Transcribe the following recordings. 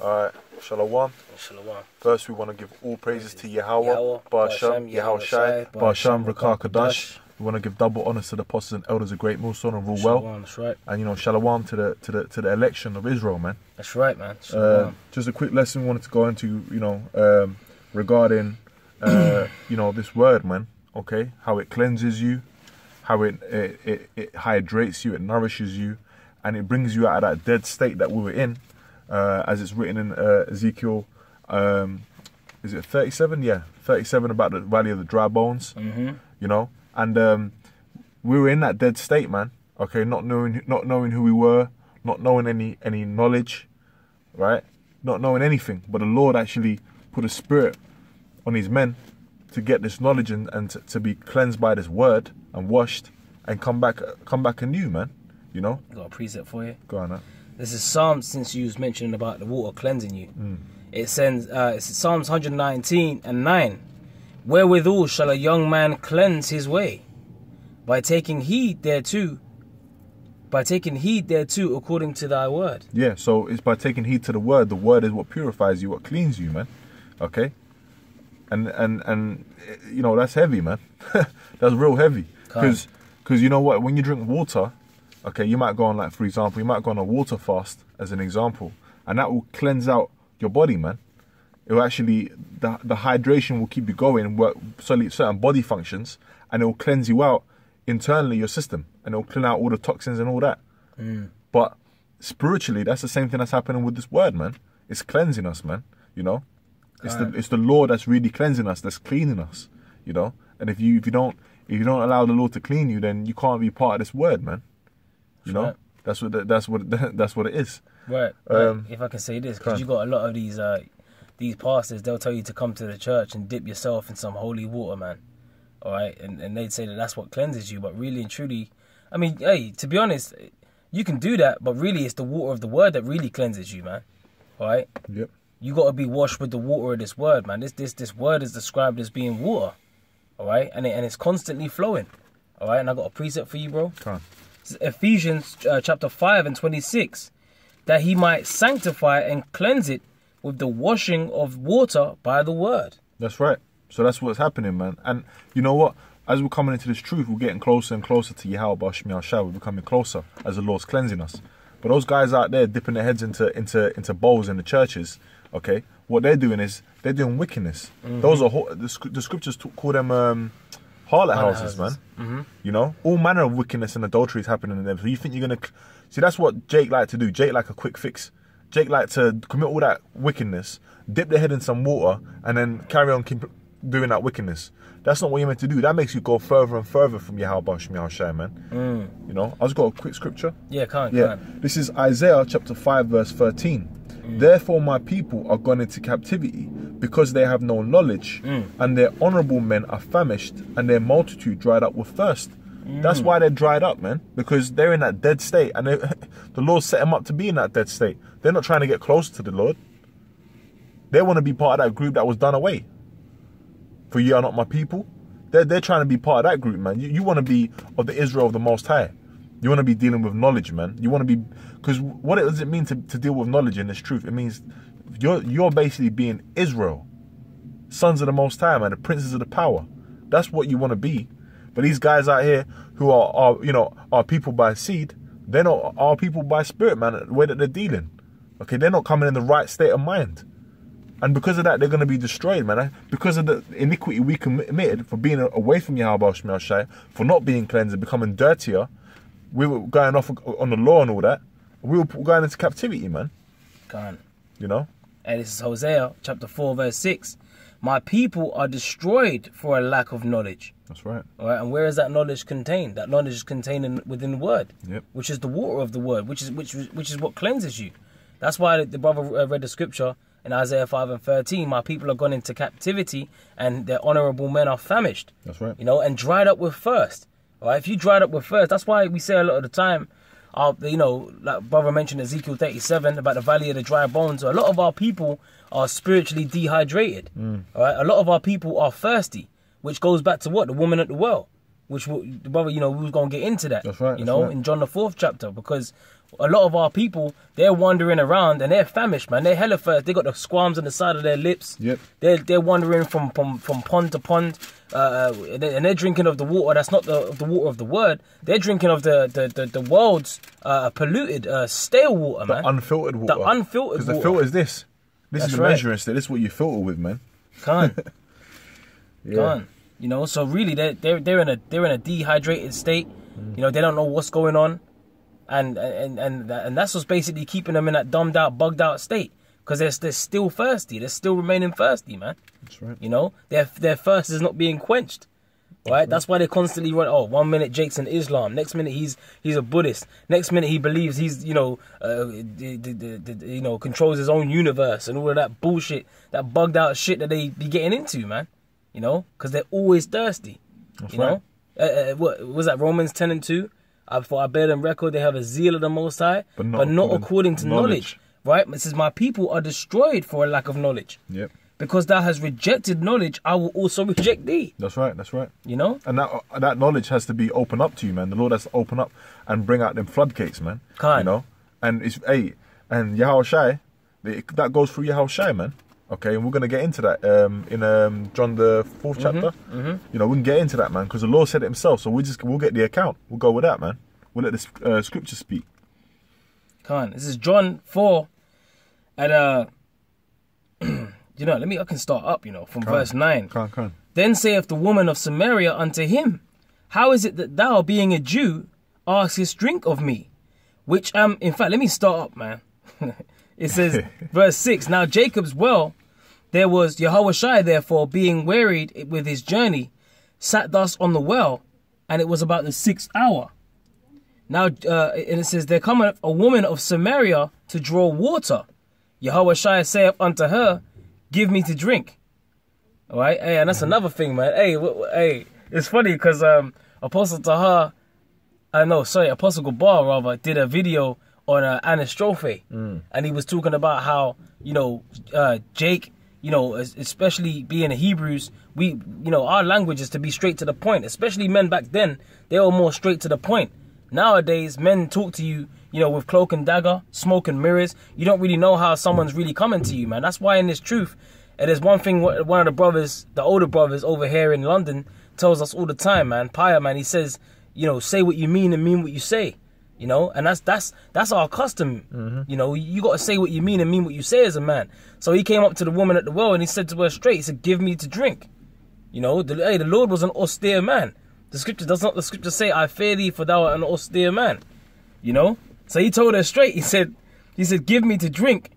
Alright, Shalom. Shalom. First, we want to give all praises to Yahweh, Ba'asham, Yahweh Shai, Yahweh Shai, Ba'asham, Ba'asham, Rakar Kadash. We want to give double honors to the apostles and elders of Great Millstone and rule well. That's right. And you know, Shalom to the to the to the election of Israel, man. That's right, man. Uh, just a quick lesson we wanted to go into, you know, um, regarding, uh, you know, this word, man. Okay, how it cleanses you, how it, it it it hydrates you, it nourishes you, and it brings you out of that dead state that we were in, uh, as it's written in uh, Ezekiel. Um, is it 37? Yeah, 37 about the valley of the dry bones. hmm You know, and um, we were in that dead state, man. Okay, not knowing not knowing who we were, not knowing any any knowledge, right? Not knowing anything. But the Lord actually put a spirit on His men to get this knowledge and, and to, to be cleansed by this word and washed and come back come back anew, man. You know, Got a precept for you. go on. Huh? This is Psalms, since you was mentioning about the water cleansing you. Mm. It sends, uh, it's Psalms 119 and 9. Wherewithal shall a young man cleanse his way? By taking heed thereto, by taking heed thereto according to thy word. Yeah, so it's by taking heed to the word. The word is what purifies you, what cleans you, man. Okay, and and and you know that's heavy, man. that's real heavy. Because because you know what, when you drink water, okay, you might go on like for example, you might go on a water fast as an example, and that will cleanse out your body, man. It will actually the the hydration will keep you going, work certain certain body functions, and it will cleanse you out internally your system, and it will clean out all the toxins and all that. Mm. But spiritually, that's the same thing that's happening with this word, man. It's cleansing us, man. You know, it's the Right. it's the Lord that's really cleansing us, that's cleaning us. You know, and if you if you don't if you don't allow the Lord to clean you, then you can't be part of this word, man. You know, that's what the, that's what that's what it is. Right. Um, if I can say this, because you got a lot of these uh, these pastors, they'll tell you to come to the church and dip yourself in some holy water, man. All right, and and they'd say that that's what cleanses you, but really and truly, I mean, hey, to be honest, you can do that, but really, it's the water of the word that really cleanses you, man. All right, Yep. you got to be washed with the water of this word, man. This this this word is described as being water. All right, and it, and it's constantly flowing. All right, and I got a precept for you, bro. Come on. Ephesians uh, chapter 5 and 26 that he might sanctify and cleanse it with the washing of water by the word. That's right. So that's what's happening, man. And you know what? As we're coming into this truth, we're getting closer and closer to Yahweh Bashmi Shai. We're becoming closer as the Lord's cleansing us. But those guys out there dipping their heads into into into bowls in the churches, okay, what they're doing is they're doing wickedness. Those are the, the scriptures call them um, harlot houses, houses. man. Mm-hmm. You know, all manner of wickedness and adultery is happening in them. So you think you're gonna see? That's what Jake like to do. Jake like a quick fix. Jake like to commit all that wickedness, dip their head in some water, and then carry on keep doing that wickedness. That's not what you're meant to do. That makes you go further and further from Yahweh Shemiah Shai, man. Mm. You know, I just got a quick scripture. Yeah, can't, Yeah, can't. this is Isaiah chapter 5, verse 13. Therefore, my people are gone into captivity because they have no knowledge, mm. and their honorable men are famished, and their multitude dried up with thirst. That's mm. why they're dried up, man, because they're in that dead state, and they, the Lord set them up to be in that dead state. They're not trying to get close to the Lord. They want to be part of that group that was done away. For you are not my people. They're, they're trying to be part of that group, man. You, you want to be of the Israel of the Most High. You want to be dealing with knowledge, man. You want to be, because what does it mean to, to deal with knowledge in this truth? It means you're you're basically being Israel, sons of the Most High, man, the princes of the power. That's what you want to be. But these guys out here who are, are you know are people by seed, they're not are people by spirit, man. The way that they're dealing, okay, they're not coming in the right state of mind. And because of that, they're going to be destroyed, man. Because of the iniquity we committed for being away from Yahweh Shai, for not being cleansed and becoming dirtier, we were going off on the law and all that. We were going into captivity, man. Can't. You know? And this is Hosea chapter 4, verse 6. My people are destroyed for a lack of knowledge. That's right. All right, and where is that knowledge contained? That knowledge is contained in, within the word, Yep. which is the water of the word, which is which which is what cleanses you. That's why the brother uh, read the scripture in Isaiah five and thirteen. My people are gone into captivity, and their honourable men are famished. That's right. You know, and dried up with thirst. Right, if you dried up with thirst, that's why we say a lot of the time. Our, you know, like brother mentioned Ezekiel 37 about the valley of the dry bones. A lot of our people are spiritually dehydrated. Mm. All right, a lot of our people are thirsty, which goes back to what the woman at the well. Which will, brother, you know, we was gonna get into that. That's right, You that's know, right. in John the fourth chapter, because a lot of our people they're wandering around and they're famished, man. They're hella thirst. They got the squams on the side of their lips. Yep. They're they're wandering from from, from pond to pond, uh, and they- and they're drinking of the water that's not the the water of the word. They're drinking of the the the, the world's uh, polluted, uh, stale water, man. Unfiltered water. The unfiltered Because the filter is this. This That's is the right. measuring stick. This is what you filter with, man. Can't. Yeah. gone. You know, so really they're they're they're in a they're in a dehydrated state. You know, they don't know what's going on, and and and and that's what's basically keeping them in that dumbed out, bugged out state because they're they're still thirsty. They're still remaining thirsty, man. That's right. You know, their their thirst is not being quenched. Right, that's why they constantly run. Oh, one minute Jake's in Islam, next minute he's he's a Buddhist, next minute he believes he's you know uh, the, the, you know controls his own universe and all of that bullshit, that bugged out shit that they be getting into, man. You know, because they're always thirsty. That's you right. know, uh, uh, what was that Romans ten and two? Uh, for I bear them record, they have a zeal of the Most High, But but not not, according according, to to knowledge. knowledge. Right? It says, "My people are destroyed for a lack of knowledge." Yep. Because thou has rejected knowledge, I will also reject thee. That's right. That's right. You know, And that that knowledge has to be open up to you, man. The Lord has to open up and bring out them floodgates, man. Kind. You know? And it's hey, and Yahweh Shai, that goes through Yahweh Shai, man. Okay, and we're gonna get into that um, in um, John the 4th chapter. You know, we can get into that, man, because the Lord said it Himself. So we just we'll get the account. We'll go with that, man. We'll let the uh, scripture speak. Come on. This is John 4 and uh you know, let me I can start up, you know, from verse 9. Come on, come on. Then saith the woman of Samaria unto him, How is it that thou, being a Jew, askest drink of me? Which am in fact, let me start up, man. it says verse 6 Now Jacob's well, there was Jehoshai therefore being wearied with his journey, sat thus on the well, and it was about the sixth hour. Now, uh, and it says, There cometh a woman of Samaria to draw water. Jehoshai saith unto her, Give me to drink. All right, hey, and that's another thing, man. Hey, hey, it's funny because um, Apostle Tahar, I know, sorry, Apostle Gabar rather did a video on uh, Anastrophe, and he was talking about how you know uh, Jake, you know, especially being a Hebrews, we, you know, our language is to be straight to the point. Especially men back then, they were more straight to the point. Nowadays, men talk to you, you know, with cloak and dagger, smoke and mirrors. You don't really know how someone's really coming to you, man. That's why in this truth, and there's one thing one of the brothers, the older brothers over here in London, tells us all the time, man. Paya, man, he says, you know, say what you mean and mean what you say. You know, and that's that's that's our custom. Mm-hmm. You know, you got to say what you mean and mean what you say as a man. So he came up to the woman at the well and he said to her straight, he said, "Give me to drink." You know, the, hey, the Lord was an austere man. The scripture does not the scripture say, "I fear thee, for thou art an austere man." You know, so he told her straight. He said, "He said, give me to drink."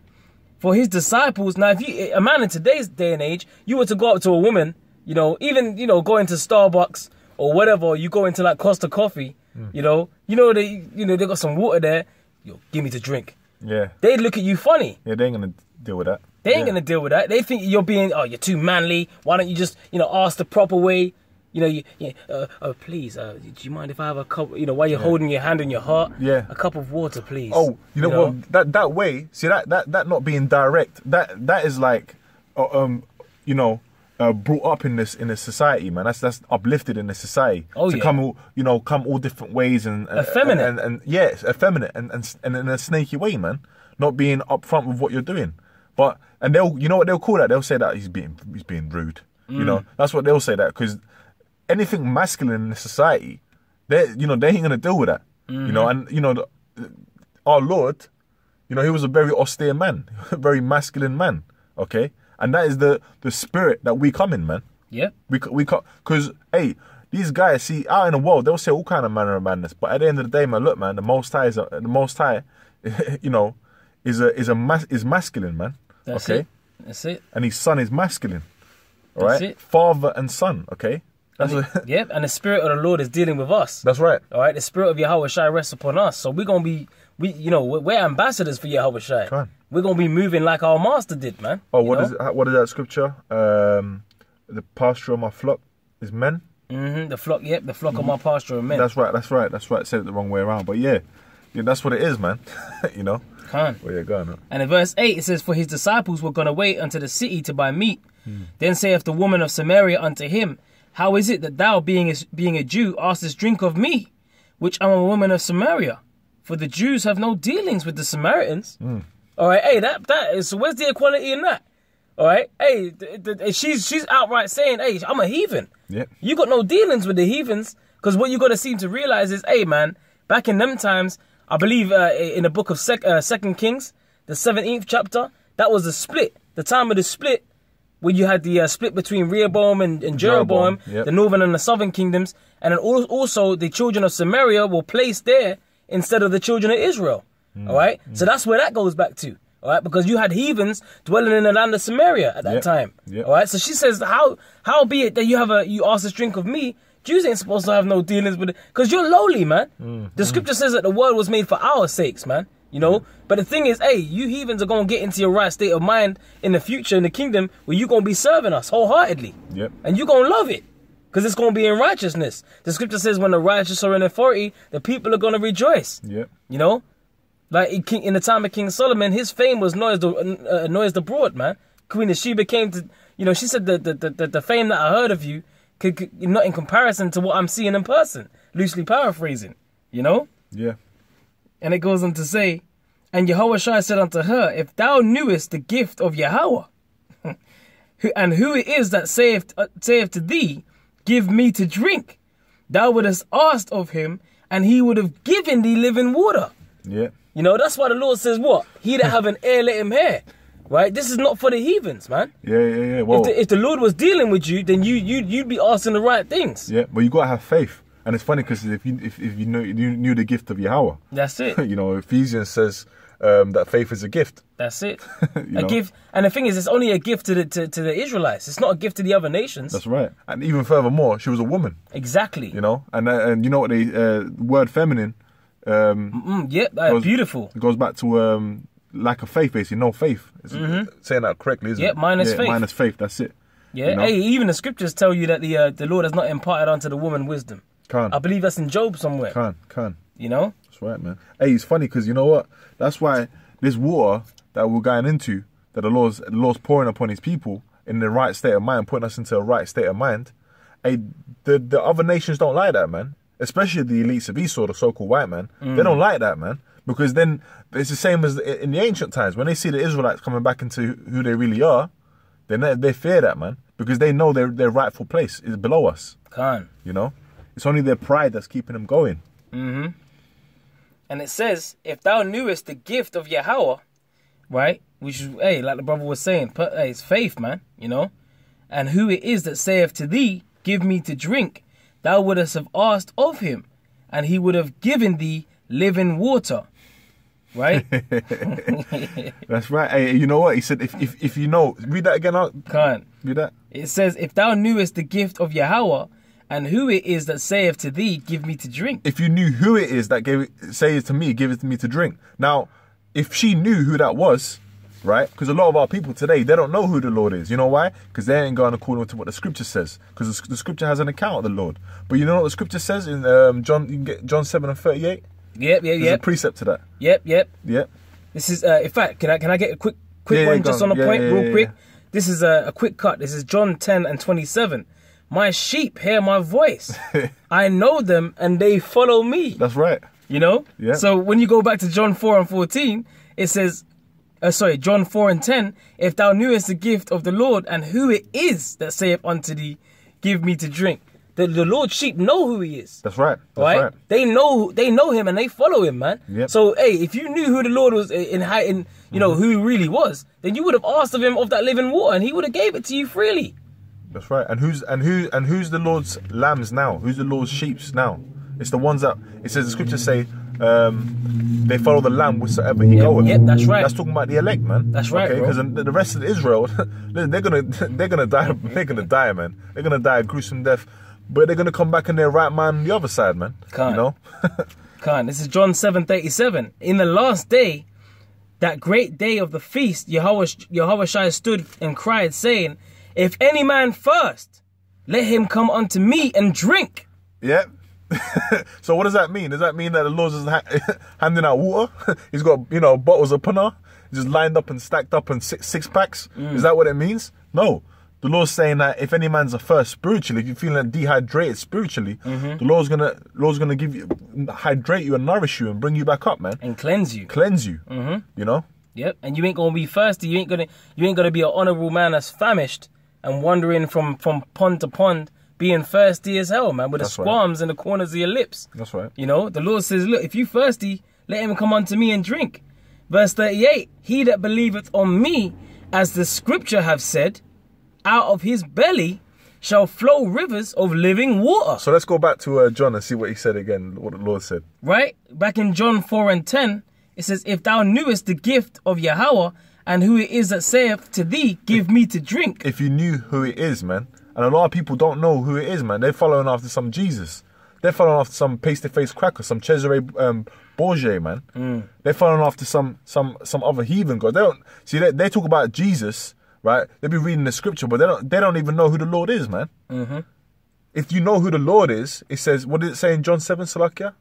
For his disciples, now if you a man in today's day and age, you were to go up to a woman, you know, even you know, going to Starbucks or whatever, you go into like Costa Coffee, you know, you know they you know they got some water there. Yo, give me to drink. Yeah. They'd look at you funny. Yeah, they ain't gonna deal with that. They ain't Yeah. gonna deal with that. They think you're being, oh, you're too manly. Why don't you just, you know, ask the proper way? You know, you, you uh, oh, please, uh, do you mind if I have a cup? You know, while you're holding your hand in your heart, Yeah. a cup of water, please. Oh, you know, what? That that way, see that that that not being direct, that that is like, uh, um, you know, uh, brought up in this in this society, man. That's that's uplifted in the society. Oh, to yeah. come all you know, come all different ways and, and Effeminate. and, and, and yeah, effeminate and, and and in a snaky way, man. Not being upfront with what you're doing, but and they'll you know what they'll call that? They'll say that he's being he's being rude. You Mm. know, that's what they'll say that because anything masculine in the society, they you know they ain't gonna deal with that. You know, Mm-hmm. and you know, the, our Lord, you know, he was a very austere man, a very masculine man. Okay, and that is the the spirit that we come in, man. yeah, We we because hey, these guys see out in the world they'll say all kind of manner of madness, but at the end of the day, man, look, man, the Most High is a, the Most High, you know, is a is a mas- is masculine, man. that's okay, it. That's it. and his son is masculine. All That's right, it. father and son. Okay, that's And it- yep, and the spirit of the Lord is dealing with us. that's right. All right, the spirit of Yahweh Shai rests upon us. So we're gonna be, we, you know, we're, we're ambassadors for Yahweh Shai. We're gonna be moving like our master did, man. Oh, what is it, what is that scripture? Um, the pasture of my flock is men. Mhm, the flock, yep, the flock of my pasture of men. That's right. That's right. That's right. I said it the wrong way around, but yeah, yeah, that's what it is, man. you know. Khan. Where you going? Huh? And in verse 8 it says, For his disciples were gonna wait unto the city to buy meat. Hmm. Then saith the woman of Samaria unto him, How is it that thou, being a, being a Jew, askest drink of me, which am a woman of Samaria? For the Jews have no dealings with the Samaritans. All right, hey, that that is. So where's the equality in that? All right, hey, th- th- she's she's outright saying, hey, I'm a heathen. Yep. You got no dealings with the heathens, because what you got to seem to realize is, hey, man, back in them times, I believe uh, in the book of Sec- uh, Second Kings, the seventeenth chapter, that was the split, the time of the split, when you had the uh, split between Rehoboam and, and Jeroboam, Jeroboam, yep. the northern and the southern kingdoms, and then also the children of Samaria were placed there instead of the children of Israel. Mm. All right, so that's where that goes back to. All right, because you had heathens dwelling in the land of Samaria at that Yep. time. Yep. All right, so she says, "How how be it that you have a you ask this drink of me? Jews ain't supposed to have no dealings with it because you're lowly, man. Mm. The scripture says that the world was made for our sakes, man. You know, but the thing is, hey, you heathens are gonna get into your right state of mind in the future in the kingdom where you're gonna be serving us wholeheartedly, Yep. and you're gonna love it." Because it's going to be in righteousness. The scripture says, when the righteous are in authority, the people are going to rejoice. Yep. You know, like in, King, in the time of King Solomon, his fame was noised uh, noised abroad, man. Queen of Sheba came to, you know, she said the the, the, the fame that I heard of you could, could not in comparison to what I'm seeing in person. Loosely paraphrasing, you know. Yeah. And it goes on to say, and Yehoshua said unto her, If thou knewest the gift of Yahweh, who- and who it is that saith, uh, saith to thee, Give me to drink, thou wouldst asked of him, and he would have given thee living water. Yeah. You know, that's why the Lord says, What? He that have an ear, let him hear. Right? This is not for the heathens, man. Yeah. Yeah. Yeah. Well. If, the, if the Lord was dealing with you, then you, you, you'd be asking the right things. yeah. But you gotta have faith, and it's funny because if you if, if you know you knew the gift of Yahweh, That's it. you know Ephesians says um, that faith is a gift. That's it. A know? gift, and the thing is, it's only a gift to the to, to the Israelites. It's not a gift to the other nations. That's right. And even furthermore, she was a woman. exactly. You know, and uh, and you know what the uh, word feminine um, Mm, yep, that's goes- beautiful. It goes back to um, lack of faith, basically. No faith. It's, Saying that correctly, isn't Yep, it? minus yeah, faith. Minus faith. That's it. Yeah. You know? Hey, even the scriptures tell you that the uh, the Lord has not imparted unto the woman wisdom. Can't. I believe that's in Job somewhere. Can. Can. You know. That's right, man. Hey, it's funny because you know what? That's why this water that we're going into, that the Lord's the Lord's pouring upon His people in the right state of mind, putting us into a right state of mind. Hey, the the other nations don't like that, man. Especially the elites of Esau, the so-called white man. They mm. don't like that, man. Because then it's the same as in the ancient times when they see the Israelites coming back into who they really are. Then they, they fear that, man, because they know their their rightful place is below us. Khan. You know, it's only their pride that's keeping them going. Mm-hmm. And it says, if thou knewest the gift of Yahweh, right? Which is, hey, like the brother was saying, put, hey, it's faith, man, you know? And who it is that saith to thee, Give me to drink, thou wouldst have asked of him, and he would have given thee living water. Right? That's right. Hey, you know what? He said, if if, if you know, read that again out. Can't. Read that. It says, If thou knewest the gift of Yahweh, and who it is that saith to thee, Give me to drink. If you knew who it is that gave it, say it to me, give it to me to drink. Now, if she knew who that was, right? Because a lot of our people today, they don't know who the Lord is. You know why? Because they ain't going according to what the Scripture says. Because the, the Scripture has an account of the Lord. But you know what the Scripture says in um, John? You can get John seven and thirty eight. Yep, yep, There's yep. a precept to that. Yep, yep. Yep. This is, uh, in fact, can I can I get a quick quick Yeah, yeah, one go just on. on a Yeah, point, yeah, real yeah, quick? yeah. This is a, a quick cut. This is John ten and twenty seven. My sheep hear my voice. I know them and they follow me. That's right. You know. Yeah. So when you go back to John four and fourteen, it says, uh, sorry, John four and ten. If thou knewest the gift of the Lord and who it is that saith unto thee, Give me to drink. The, the Lord's sheep know who He is That's right. That's right? right. They know they know him and they follow him, man. Yep. So hey, if you knew who the Lord was in in, in you know who he really was, then you would have asked of him of that living water, and he would have gave it to you freely. That's right. And who's and who and who's the Lord's lambs now? Who's the Lord's sheep's now? It's the ones that it says the scriptures say um, they follow the lamb whatsoever he Yep, goeth. yep, that's right. That's talking about the elect, man. That's right, bro. Because the rest of Israel, they're gonna they're gonna die. They're gonna die, man. They're gonna die a gruesome death. But they're gonna come back in their right mind on the other side, man. Can't. You know? Khan, this is John seven thirty seven. In the last day, that great day of the feast, Shai stood and cried, saying, If any man thirst, let him come unto me and drink. yeah. so what does that mean? Does that mean that the Lord's just ha- handing out water? He's got you know bottles of punna, just lined up and stacked up in six six packs. Mm. Is that what it means? No. The Lord's saying that if any man's a athirst spiritually, if you're feeling dehydrated spiritually, Mm-hmm. the Lord's gonna Lord's gonna give you hydrate you and nourish you and bring you back up, man. And cleanse you. Cleanse you. Mm-hmm. You know? Yep. And you ain't gonna be thirsty. You ain't gonna you ain't gonna be an honorable man that's famished and wandering from from pond to pond, being thirsty as hell, man, with That's the right. squams in the corners of your lips. That's right. You know, the Lord says, Look, if you thirsty, let him come unto me and drink. Verse 38 He that believeth on me, as the scripture have said, out of his belly shall flow rivers of living water. So let's go back to uh, John and see what he said again, what the Lord said. Right? Back in John 4 and 10, it says, If thou knewest the gift of Yahweh, and who it is that saith to thee, Give me to drink. If you knew who it is, man. And a lot of people don't know who it is, man. They're following after some Jesus. They're following after some face-to-face cracker, some Cesare um, Borgia, man. Mm. They're following after some some some other heathen god. They don't see. They, they talk about Jesus, right? They be reading the scripture, but they don't. They don't even know who the Lord is, man. Mm-hmm. If you know who the Lord is, it says, what did it say in John seven, Salakia?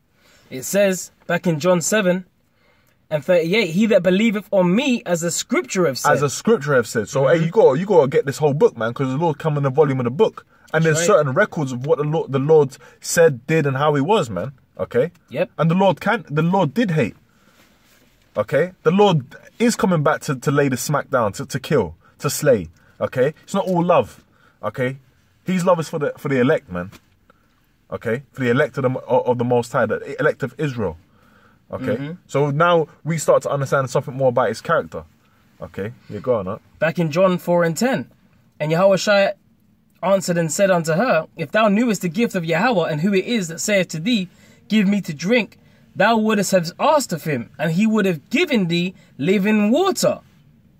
It says, back in John 7 and 38, He that believeth on me, as the scripture have said. As a scripture have said. So Mm-hmm. hey, you got you got to get this whole book, man, because the Lord come in the volume of the book, and there's right. certain records of what the Lord the Lord said, did, and how He was, man. Okay. Yep. And the Lord can the Lord did hate. Okay. The Lord is coming back to, to lay the smack down, to, to kill, to slay. Okay. It's not all love. Okay. His love is for the for the elect, man. Okay. For the elect of the of the Most High, the elect of Israel. Okay. Mm-hmm. So now we start to understand something more about His character. Okay. Yeah. Go on. Huh? back in John 4 and 10. And Yahweh answered and said unto her, If thou knewest the gift of Yahweh, and who it is that saith to thee, Give me to drink, thou wouldst have asked of him, and he would have given thee living water.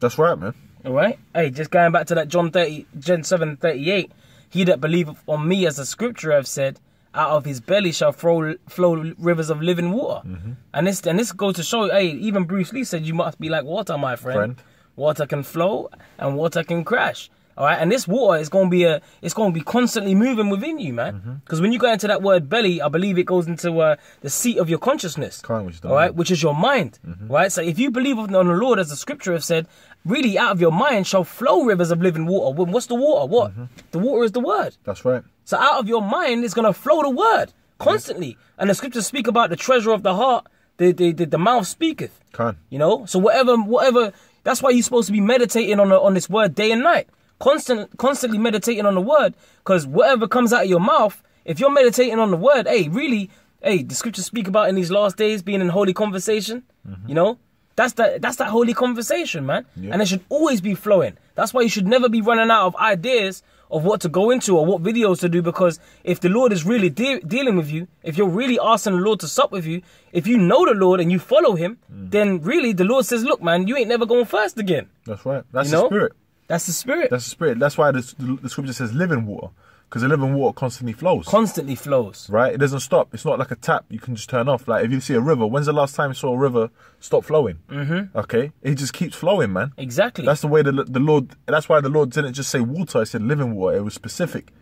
That's right, man. All right? Hey, just going back to that John 30, John 7 38. He that believeth on me, as the scripture have said, out of his belly shall flow, flow rivers of living water. Mm-hmm. And this and this goes to show, hey, even Bruce Lee said you must be like water, my friend. Friend. Water can flow and water can crash. All right, and this water is going to be a, it's going to be constantly moving within you, man. Mm-hmm. Because when you go into that word belly, I believe it goes into uh, the seat of your consciousness. All right, mind. which is your mind, mm-hmm. right? So if you believe on the Lord, as the scripture have said, really out of your mind shall flow rivers of living water. Well, What's the water? What? Mm-hmm. The water is the word. That's right. So out of your mind is going to flow the word constantly. And the scriptures speak about the treasure of the heart, the, the, the, the mouth speaketh. Kind. You know? So whatever, whatever, that's why you're supposed to be meditating on, the, on this word day and night. Constant, constantly meditating on the word. Because whatever comes out of your mouth, if you're meditating on the word, hey, really, hey, the scriptures speak about in these last days being in holy conversation. Mm-hmm. You know? That's that that's that holy conversation, man. Yeah. And it should always be flowing. That's why you should never be running out of ideas of what to go into or what videos to do because if the Lord is really de- dealing with you, if you're really asking the Lord to sup with you, if you know the Lord and you follow him, Mm. then really the Lord says, "Look, man, you ain't never going first again." That's right. That's You the know? spirit. That's the spirit. That's the spirit. That's why the, the, the scripture says living water, because the living water constantly flows. Constantly flows. right? It doesn't stop. It's not like a tap you can just turn off. Like if you see a river, when's the last time you saw a river stop flowing? Mm-hmm. Okay, it just keeps flowing, man. Exactly. That's the way the the Lord. That's why the Lord didn't just say water. It said living water. It was specific.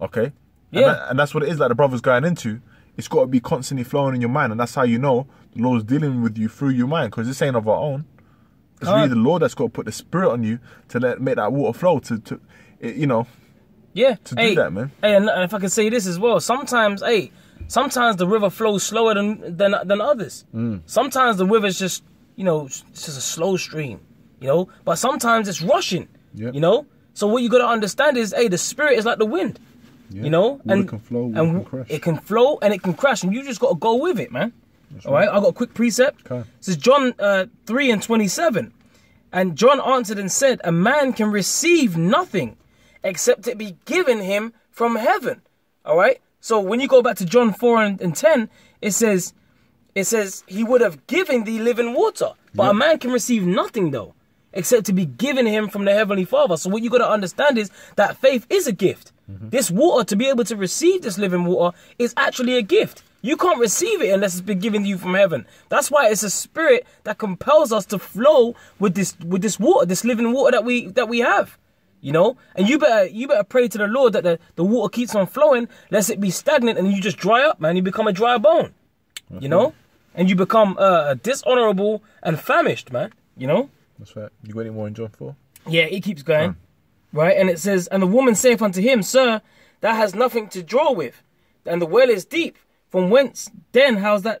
Okay. And, Yeah. that- and that's what it is. Like the brother's going into. It's got to be constantly flowing in your mind, and that's how you know the Lord's dealing with you through your mind, because this ain't of our own. It's really the Lord that's got to put the Spirit on you to let make that water flow. To to, it, you know, Yeah. to do hey, that, man. Hey, and and if I can say this as well, sometimes, hey, sometimes the river flows slower than than than others. Mm. Sometimes the river's just, you know, it's just a slow stream, you know. But sometimes it's rushing, Yep. you know. So what you got to understand is, hey, the spirit is like the wind, Yeah. you know, Water can flow, and can it can flow and it can crash, and you just got to go with it, man. All right. I got a quick precept. Okay. This is John uh, three and twenty seven. And John answered and said, A man can receive nothing except it be given him from heaven. All right? So when you go back to John 4 and, and 10, it says, it says, He would have given thee living water. But a man can receive nothing though, except to be given him from the Heavenly Father. So what you got to understand is that faith is a gift. Mm-hmm. This water, to be able to receive this living water, is actually a gift. You can't receive it unless it's been given to you from heaven. That's why it's a spirit that compels us to flow with this with this water, this living water that we that we have. You know? And you better you better pray to the Lord that the, the water keeps on flowing, lest it be stagnant and you just dry up, man. You become a dry bone. You know? And you become uh, dishonorable and famished, man. You know? That's right. You got any more in John four? Yeah, it keeps going. right? And it says, And the woman saith unto him, Sir, thou hast nothing to draw with, and the well is deep. From whence then how's that?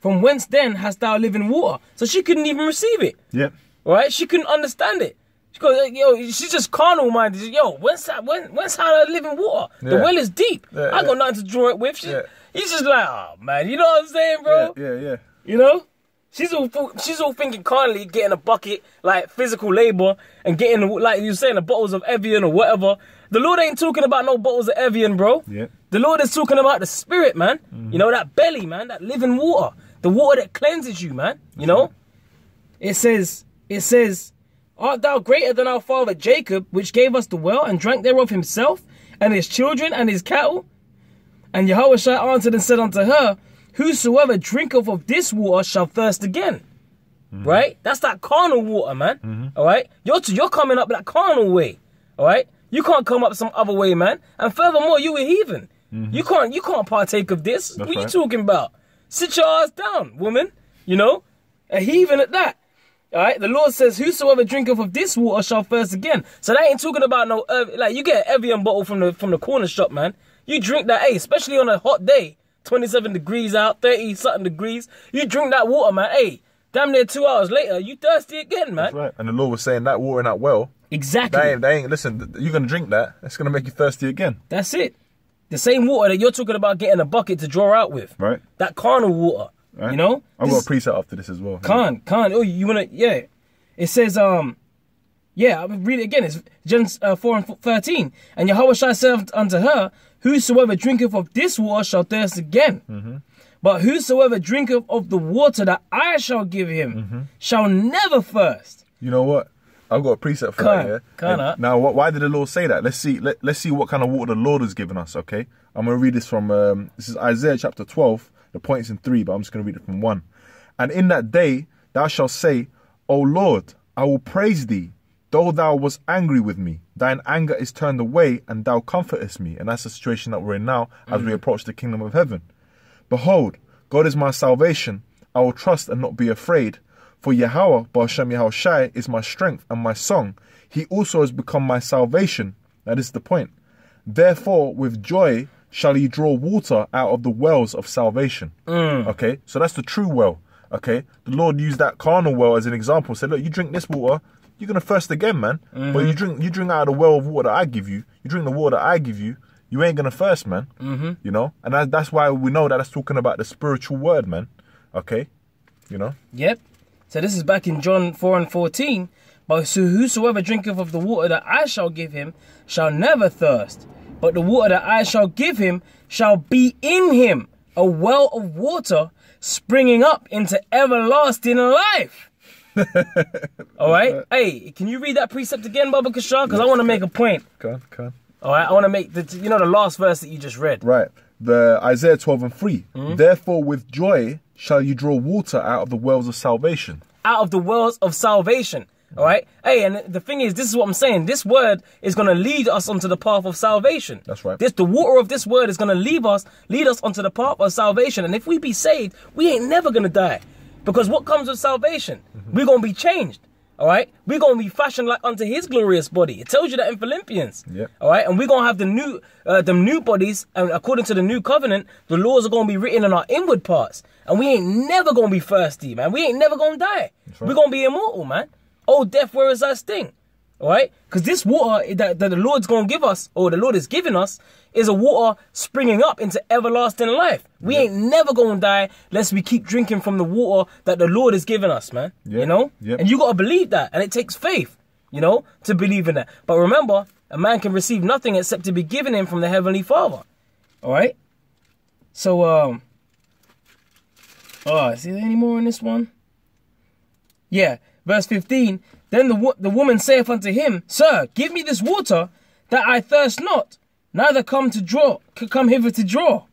From whence then hast thou living water? So she couldn't even receive it, Yeah. right? She couldn't understand it. Goes, yo, she's just carnal minded. Yo, when's that? When, when's how that living water? The Yeah. well is deep. Yeah, I got nothing to draw it with. She. He's just like, oh man, you know what I'm saying, bro? Yeah, yeah, yeah. You know, she's all she's all thinking carnally, getting a bucket like physical labor and getting like you were saying the bottles of Evian or whatever. The Lord ain't talking about no bottles of Evian, bro. Yeah. The Lord is talking about the spirit, man. You know that belly, man, that living water, the water that cleanses you, man. You know. It says, it says, art thou greater than our father Jacob, which gave us the well and drank thereof himself and his children and his cattle? And Yahushua answered and said unto her, Whosoever drinketh of this water shall thirst again. Mm-hmm. Right? That's that carnal water, man. Mm-hmm. All right? You're, you're coming up that carnal way. All right? You can't come up some other way, man. And furthermore, you a heathen. Mm-hmm. You can't you can't partake of this. what right. you talking about? Sit your ass down, woman. You know? A heathen at that. All right, the Lord says, "Whosoever drinketh of this water shall thirst again." So that ain't talking about no uh, like you get an Evian bottle from the from the corner shop, man. You drink that, hey, especially on a hot day, twenty-seven degrees out, thirty something degrees. You drink that water, man. Hey, damn near two hours later, you thirsty again, man. That's right. And the Lord was saying that water in that well, Exactly. they ain't, they ain't, listen, you're going to drink that. It's going to make you thirsty again. That's it. The same water that you're talking about getting a bucket to draw out with. Right. That carnal water. Right? You know. I've got a precept after this as well. Khan, Khan. Oh, you wanna? Yeah. It says, um, yeah. I'll read it again. It's John uh, four and thirteen. And Yahweh shall say unto her, Whosoever drinketh of this water shall thirst again. Mm-hmm. But whosoever drinketh of the water that I shall give him Mm-hmm. shall never thirst. You know what? I've got a precept for Can't- that. Yeah. And Now, what, why did the Lord say that? Let's see. Let, let's see what kind of water the Lord has given us. Okay. I'm going to read this from. Um, this is Isaiah chapter 12. The point's in three, but I'm just going to read it from one. And in that day thou shalt say, O Lord, I will praise thee. Though thou wast angry with me, thine anger is turned away, and thou comfortest me. And that's the situation that we're in now as we mm. approach the kingdom of heaven. Behold, God is my salvation. I will trust and not be afraid. For Yahweh, Bashem Yahushai, is my strength and my song. He also has become my salvation. That is the point. Therefore, with joy shall he draw water out of the wells of salvation. Okay, so that's the true well. Okay, the Lord used that carnal well as an example. Said, look, you drink this water, you're gonna thirst again, man. But you drink, you drink out of the well of water I give you. You drink the water I give you. You ain't gonna thirst, man. Mm-hmm. You know, and that, that's why we know that that's talking about the spiritual word, man. Okay, you know. Yep. So this is back in John 4 and 14. But so whosoever drinketh of the water that I shall give him shall never thirst. But the water that I shall give him shall be in him a well of water springing up into everlasting life. All right. Hey, can you read that precept again, Baba Kashar? Because I want to make a point. Come, come. All right. I want to make the you know the last verse that you just read. Right. The Isaiah 12 and 3. Hmm? Therefore, with joy shall you draw water out of the wells of salvation. out of the wells of salvation. All right. Hey, and the thing is, this is what I'm saying. This word is going to lead us onto the path of salvation. That's right. This, the water of this word is going to lead us, lead us onto the path of salvation. And if we be saved, we ain't never going to die, because what comes with salvation, Mm-hmm. we're going to be changed. All right, we're gonna be fashioned like unto His glorious body. It tells you that in Philippians. Yep. All right, and we're gonna have the new, uh, the new bodies, and according to the new covenant, the laws are gonna be written in our inward parts, and we ain't never gonna be thirsty, man. We ain't never gonna die. right. We're gonna be immortal, man. Oh, death, where is thy sting? All right, because this water that, that the Lord's gonna give us, or the Lord is giving us, is a water springing up into everlasting life. We ain't never gonna die unless we keep drinking from the water that the Lord has given us, man. Yeah. You know, Yep. and you gotta believe that, and it takes faith, you know, to believe in that. But remember, a man can receive nothing except to be given him from the heavenly Father. All right. So, um, oh, is there any more in this one? Yeah, verse fifteen. Then the wo- the woman saith unto him, Sir, give me this water, that I thirst not, neither come to draw, come hither to draw.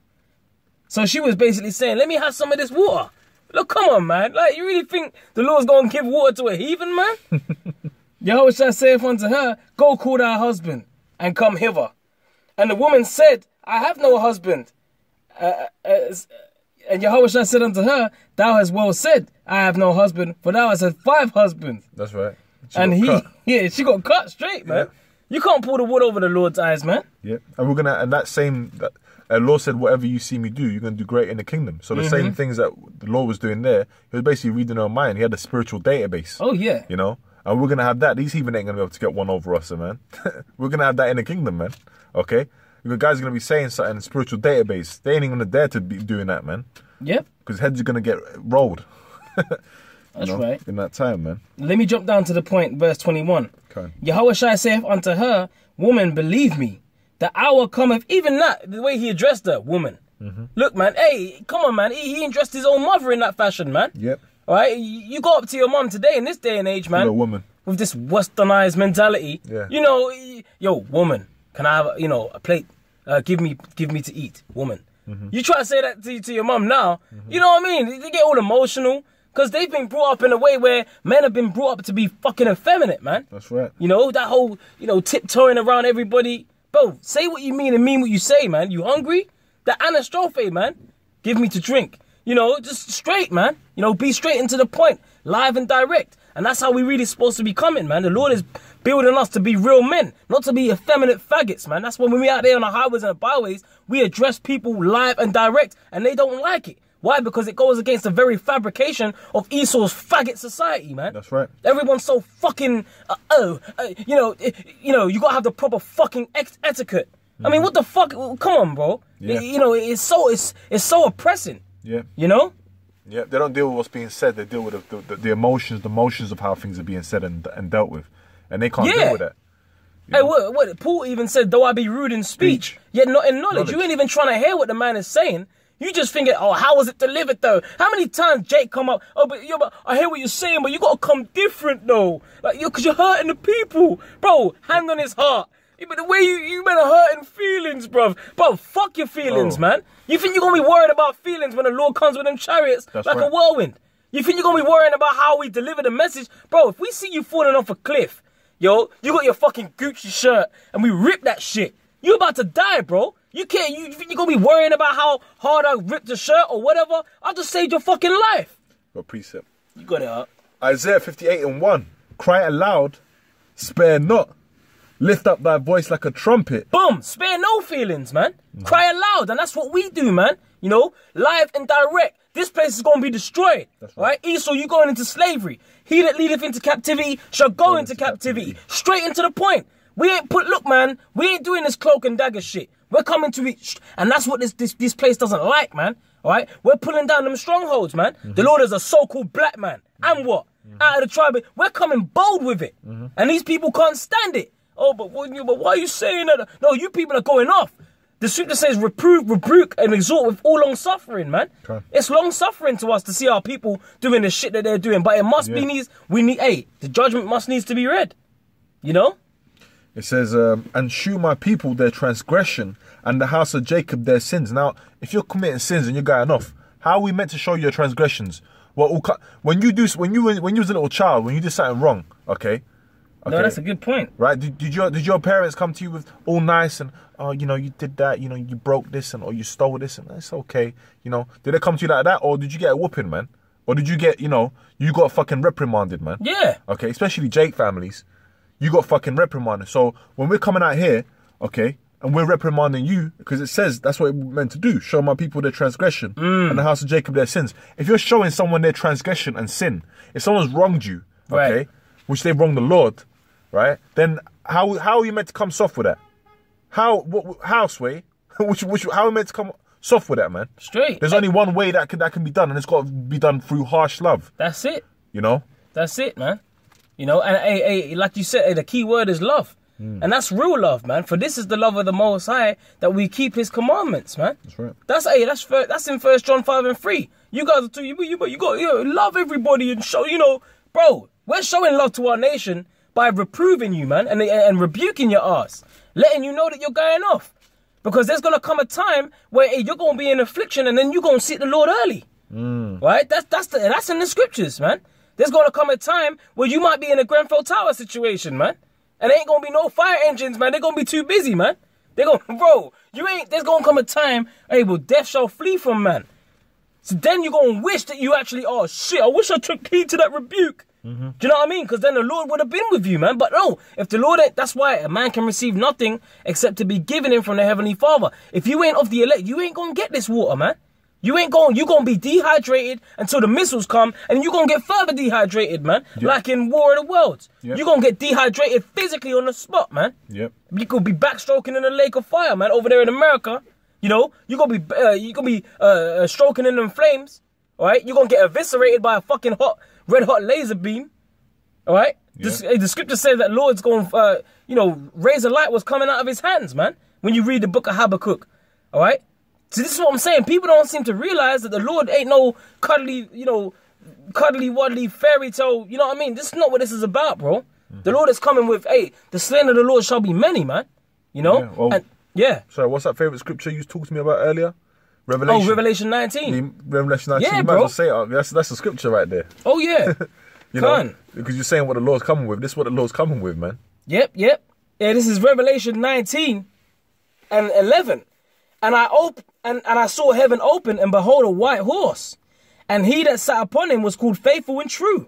So she was basically saying, Let me have some of this water. Look, come on, man. Like, you really think the Lord's going to give water to a heathen, man? Yahweh shall saith unto her, Go call thy husband, and come hither. And the woman said, I have no husband. Uh, uh, and Yahweh said unto her, Thou hast well said, I have no husband, for thou hast had five husbands. That's right. She and he, cut. yeah, she got cut straight, man. You can't pull the wool over the Lord's eyes, man. Yeah, and we're gonna and that same that uh, Lord said, "Whatever you see me do, you're gonna do great in the kingdom." So the Mm-hmm. same things that the Lord was doing there, he was basically reading our mind. He had a spiritual database. Oh yeah. You know, and we're gonna have that. These heathen ain't gonna be able to get one over us, man. we're gonna have that in the kingdom, man. Okay, the guys are gonna be saying something in spiritual database. They ain't even gonna dare to be doing that, man, Yep. because heads are gonna get rolled. That's know, right. In that time, man. Let me jump down to the point, verse 21. Okay. Yahweh Shai saith unto her, Woman, believe me, the hour cometh, even that, the way he addressed her, woman. Mm-hmm. Look, man, hey, come on, man. He, he addressed his own mother in that fashion, man. Yep. All right, you go up to your mom today in this day and age, man, Little woman. with this westernized mentality. Yeah. You know, yo, woman, can I have, you know, a plate? Uh, give me, give me to eat, woman. Mm-hmm. You try to say that to, to your mom now, you know what I mean? They get all emotional because they've been brought up in a way where men have been brought up to be fucking effeminate, man. That's right. You know, that whole, you know, tiptoeing around everybody. Bro, say what you mean and mean what you say, man. You hungry? The anastrophe, man. Give me to drink. You know, just straight, man. You know, be straight and to the point, live and direct. And that's how we really supposed to be coming, man. The Lord is building us to be real men, not to be effeminate faggots, man. That's why when we out there on the highways and the byways, we address people live and direct, and they don't like it. Why? Because it goes against the very fabrication of Esau's faggot society, man. That's right. Everyone's so fucking uh, oh, uh, you know, uh, you know, you gotta have the proper fucking etiquette. I mean, what the fuck? Come on, bro. Yeah. You know, it's so it's it's so oppressing. Yeah. You know? Yeah, they don't deal with what's being said. They deal with the, the, the emotions, the motions of how things are being said and, and dealt with, and they can't Yeah. deal with that. Hey, what, what? Paul even said, "Though I be rude in speech, Speech. yet not in knowledge. You ain't even trying to hear what the man is saying. You just thinking, oh, how was it delivered though? How many times Jake come up? Oh, but, yo, but I hear what you're saying, but you gotta come different though, like yo, cause you're hurting the people, bro. Hand on his heart. Yeah, But the way you you men are hurting feelings, bro. Bro, fuck your feelings, Oh. man. You think you're gonna be worried about feelings when the Lord comes with them chariots That's like a whirlwind? You think you're gonna be worrying about how we deliver the message, bro? If we see you falling off a cliff, yo, you got your fucking Gucci shirt and we rip that shit. You about to die, bro. You can't. you, you're gonna be worrying about how hard I ripped the shirt or whatever? I just saved your fucking life. Got precept. You got it up. Isaiah 58 and 1. Cry aloud, spare not. Lift up thy voice like a trumpet. Boom! Spare no feelings, man. Cry aloud, and that's what we do, man. You know, live and direct. This place is gonna be destroyed. That's right. right. Esau, you going into slavery. He that leadeth into captivity shall go into, captivity. Straight into the point. We ain't put. Look, man. We ain't doing this cloak and dagger shit. We're coming to it, and that's what this this this place doesn't like, man. All right, we're pulling down them strongholds, man. Mm-hmm. The Lord is a so-called black man, and what? Mm-hmm. Out of the tribe, we're coming bold with it, mm-hmm. and these people can't stand it. Oh, but, what, but why are you saying that? No, you people are going off. The scripture says, reprove, rebuke, and exhort with all long suffering, man. Okay. It's long suffering to us to see our people doing the shit that they're doing, but it must be needs. We need, hey, the judgment must needs to be read. You know? It says, um, and shew my people their transgression and the house of Jacob their sins. Now, if you're committing sins and you're going off, how are we meant to show your transgressions? Well, when you do, when you when you was a little child, when you did something wrong, okay, okay, No, that's a good point. right? Did, did your did your parents come to you with all nice and oh, you know, you did that, you know, you broke this and or you stole this and it's okay, you know? Did it come to you like that, or did you get a whooping, man? Or did you get, you know, you got fucking reprimanded, man? Yeah. Okay, especially Jake families, you got fucking reprimanded. So when we're coming out here, okay, and we're reprimanding you because it says that's what we're meant to do: show my people their transgression Mm. and the house of Jacob their sins. If you're showing someone their transgression and sin, if someone's wronged you, okay, Right. which they wronged the Lord, right? Then how how are you meant to come soft with that? How what how sway? which which how are we meant to come soft with that, man? Straight. There's only one way that can that can be done, and it's got to be done through harsh love. That's it. You know. That's it, man. You know, and hey, hey, like you said, hey, the key word is love. Hmm. And that's real love, man. For this is the love of the Most High that we keep His commandments, man. That's right. That's hey, that's that's in First John five and three. You guys are too. You you you got you know, love everybody and show. You know, bro, we're showing love to our nation by reproving you, man, and and rebuking your ass, letting you know that you're going off, because there's gonna come a time where hey, you're gonna be in affliction, and then you're gonna seek the Lord early. Mm. Right? That's that's the, that's in the scriptures, man. There's gonna come a time where you might be in a Grenfell Tower situation, man. And there ain't gonna be no fire engines, man. They're gonna be too busy, man. They're gonna bro, you ain't there's gonna come a time, hey, well, death shall flee from man. So then you're gonna wish that you actually, oh shit, I wish I took heed to that rebuke. Do you know what I mean? Because then the Lord would have been with you, man. But no, if the Lord ain't, that's why a man can receive nothing except to be given him from the Heavenly Father. If you ain't of the elect, you ain't gonna get this water, man. You ain't going, you gonna be dehydrated until the missiles come, and you gonna get further dehydrated, man. Like in War of the Worlds. Yep. you gonna get dehydrated physically on the spot, man. Yep. You could be backstroking in a lake of fire, man, over there in America. You know, you gonna be uh, you gonna be uh, uh, stroking in them flames. All right, you gonna get eviscerated by a fucking hot, red hot laser beam. All right, the, Yeah. the scripture says that Lord's going, uh, you know, razor light was coming out of his hands, man. When you read the book of Habakkuk, all right. So this is what I'm saying. People don't seem to realize that the Lord ain't no cuddly, you know, cuddly waddly fairy tale. You know what I mean? This is not what this is about, bro. Mm-hmm. The Lord is coming with, hey, the slain of the Lord shall be many, man. You know, Yeah, well- and yeah. So what's that favorite scripture you talked to me about earlier? Revelation. Oh, Revelation 19. You- Revelation 19. Yeah, you might bro. as well say it. That's that's the scripture right there. Oh yeah. you know, because you're saying what the Lord's coming with. This is what the Lord's coming with, man. Yep, yep. Yeah, this is Revelation 19 and 11. And I op- and, and I saw heaven open, and behold, a white horse. And he that sat upon him was called faithful and true.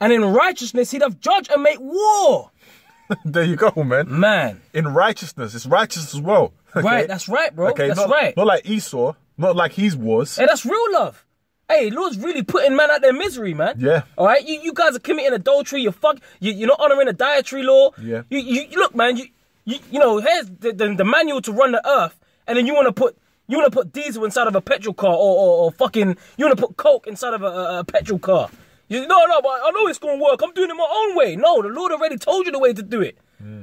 And in righteousness he doth judge and make war. there you go, man. Man. In righteousness, it's righteous as well. okay? Right, that's right, bro. Okay, that's not, right. Not like Esau, not like he's was. Hey, that's real love. Hey, Lord's really putting man out their misery, man. Yeah. All right, you, you guys are committing adultery. You're fuck. You, you're not honoring the dietary law. Yeah. You, you, you look, man. You, you, you know, here's the, the, the manual to run the earth, and then you want to put you want to put diesel inside of a petrol car, or, or, or fucking you want to put coke inside of a, a, a petrol car. You, no, no, but I know it's gonna work. I'm doing it my own way. No, the Lord already told you the way to do it.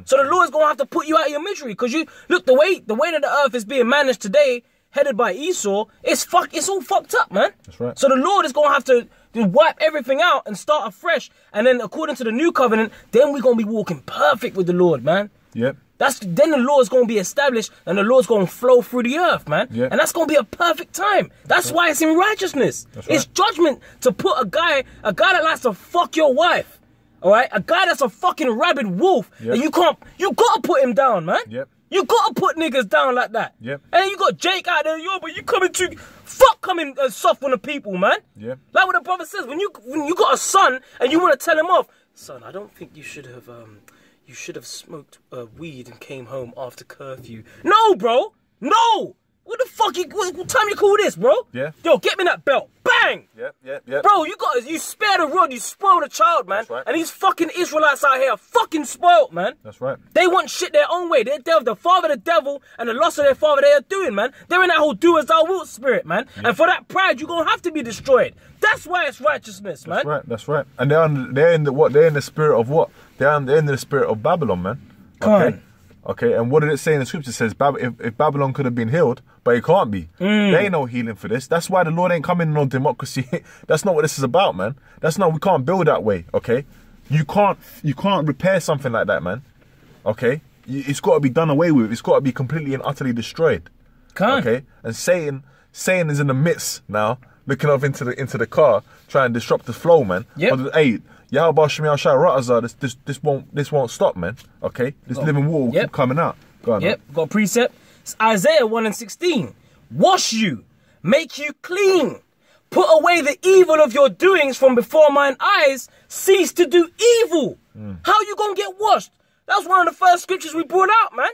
So the Lord's gonna have to put you out of your misery because you look the way the way that the earth is being managed today, headed by Esau. It's fuck. It's all fucked up, man. That's right. So the Lord is gonna have to to wipe everything out and start afresh. And then according to the new covenant, then we're gonna be walking perfect with the Lord, man. Yep. That's then the Lord's gonna be established and the Lord's gonna flow through the earth, man. Yeah. And that's gonna be a perfect time. That's why it's in righteousness. That's It's judgment to put a guy, a guy that likes to fuck your wife. All right, a guy that's a fucking rabid wolf, Yep. and you can't, you gotta put him down, man. Yep. You gotta put niggas down like that. Yep. And you got Jake out there, yo, but you coming to fuck coming uh, soft on the people, man. Yep. Like what the brother says, when you when you got a son and you want to tell him off, son, I don't think you should have um, you should have smoked uh, weed and came home after curfew. No, bro, no. What the fuck? You, what, what time you call this, bro? Yeah. Yo, get me that belt. Bang. Yep. Yep. Yep. Bro, you got you spare the rod, you spoil the child, man. That's right. And these fucking Israelites out here are fucking spoiled, man. That's right. They want shit their own way. They're, they're the father, the devil, and the loss of their father they are doing, man. They're in that whole do as thou wilt spirit, man. And for that pride, you're gonna have to be destroyed. That's why it's righteousness, man. That's right. That's right. And they're on, they're in the what? They're in the spirit of what? They're in, they're in the spirit of Babylon, man. Come Okay. on. Okay. And what did it say in the scripture? It says Bab- if, if Babylon could have been healed, but it can't be. Mm. There ain't no healing for this. That's why the Lord ain't coming on democracy. That's not what this is about, man. That's not. We can't build that way. Okay. You can't. You can't repair something like that, man. Okay. It's got to be done away with. It's got to be completely and utterly destroyed. Come. Okay, and Satan, Satan is in the midst now, looking off into the into the car, trying to disrupt the flow, man. But, hey, Yahweh Shemiah Shai Ratazar, this this this won't this won't stop, man. Okay, this Go. living water will Yep. keep coming out. Go on. Yep, got a precept. It's Isaiah 1 and 16. Wash you, make you clean. Put away the evil of your doings from before mine eyes. Cease to do evil. Mm. How you gonna get washed? That's one of the first scriptures we brought out, man.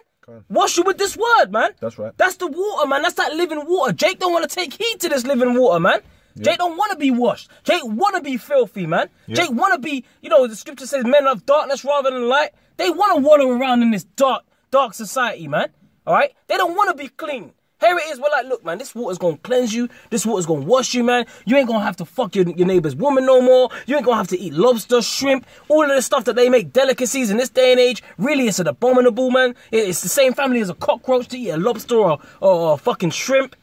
Wash you with this word, man. That's right. That's the water, man. That's that living water. Jake don't want to take heed to this living water, man. Jake don't want to be washed. Jake want to be filthy, man. Jake want to be, you know, the scripture says men of darkness rather than light. They want to wander around in this dark, dark society, man. All right? They don't want to be clean. Here it is. We're like, look, man, this water's gonna cleanse you. This water's gonna wash you, man. You ain't gonna have to fuck your, your neighbor's woman no more. You ain't gonna have to eat lobster, shrimp, all of the stuff that they make delicacies in this day and age. Really, it's an abominable, man. It's the same family as a cockroach to eat a lobster or, or, or fucking shrimp.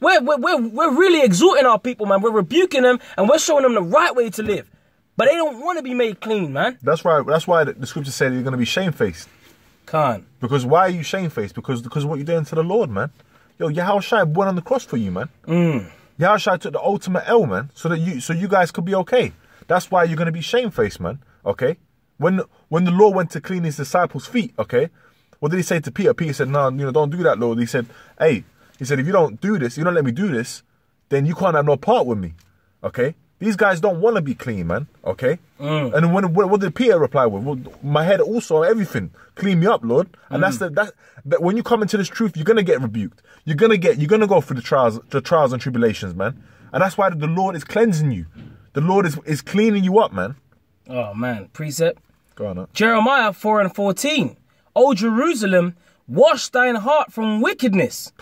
We're, we're, we're, we're really exhorting our people, man. We're rebuking them and we're showing them the right way to live. But they don't want to be made clean, man. That's why. That's why the, scripture said you're going to be shamefaced. Can't. Because why are you shamefaced? Because because of what you're doing to the Lord, man. Yo, Yahweh Shai went on the cross for you, man. Mm. Yahweh Shai took the ultimate L, man, so that you so you guys could be okay. That's why you're gonna be shamefaced, man. Okay. When when the Lord went to clean his disciples' feet, okay, what did he say to Peter? Peter said, "No, you know, don't do that, Lord." He said, "Hey," he said, "if you don't do this, you don't let me do this, then you can't have no part with me." Okay. These guys don't want to be clean, man. Okay. Mm. And then when, what, what did Peter reply with? Well, my head also, everything. Clean me up, Lord. And that's mm. the that, that. When you come into this truth, you're gonna get rebuked. You're gonna get. You're gonna go through the trials, the trials and tribulations, man. And that's why the Lord is cleansing you. The Lord is is cleaning you up, man. Oh man, precept. Go on. Huh? Jeremiah 4 and 14. O Jerusalem, wash thine heart from wickedness.